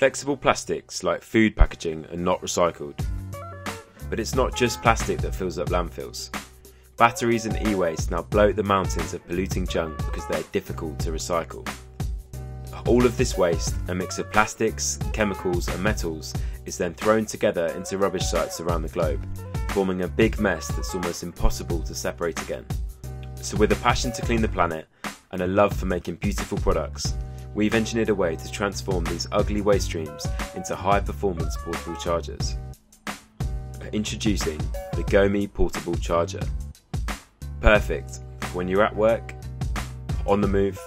Flexible plastics like food packaging are not recycled. But it's not just plastic that fills up landfills. Batteries and e waste now bloat the mountains of polluting junk because they're difficult to recycle. All of this waste, a mix of plastics, chemicals, and metals, is then thrown together into rubbish sites around the globe, forming a big mess that's almost impossible to separate again. So, with a passion to clean the planet and a love for making beautiful products, we've engineered a way to transform these ugly waste streams into high performance portable chargers. Introducing the Gomi Portable Charger. Perfect when you're at work, on the move,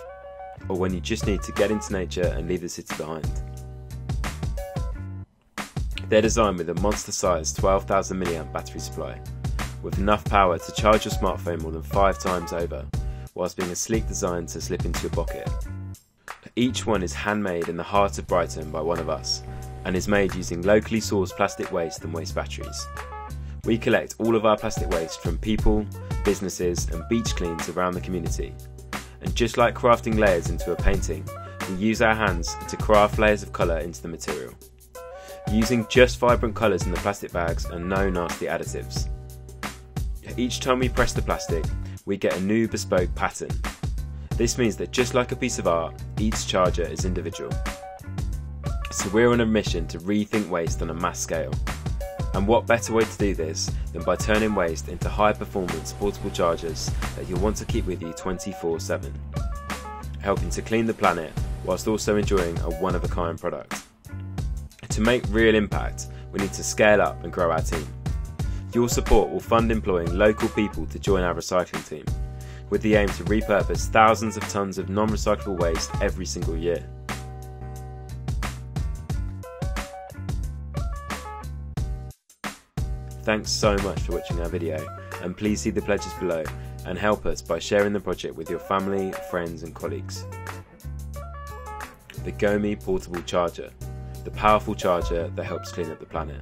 or when you just need to get into nature and leave the city behind. They're designed with a monster sized 12,000 mAh battery supply, with enough power to charge your smartphone more than 5 times over, whilst being a sleek design to slip into your pocket. Each one is handmade in the heart of Brighton by one of us, and is made using locally sourced plastic waste and waste batteries. We collect all of our plastic waste from people, businesses, and beach cleans around the community and just like crafting layers into a painting, we use our hands to craft layers of colour into the material, using just vibrant colours in the plastic bags and no nasty additives. Each time we press the plastic, we get a new bespoke pattern. This means that just like a piece of art, each charger is individual. So we're on a mission to rethink waste on a mass scale and what better way to do this than by turning waste into high performance portable chargers that you'll want to keep with you 24 7, helping to clean the planet whilst also enjoying a one of a kind product. To make real impact, we need to scale up and grow our team. Your support will fund employing local people to join our recycling team, with the aim to repurpose thousands of tonnes of non recyclable waste every single year. Thanks so much for watching our video and please see the pledges below and help us by sharing the project with your family, friends and colleagues. The Gomi Portable Charger, the powerful charger that helps clean up the planet.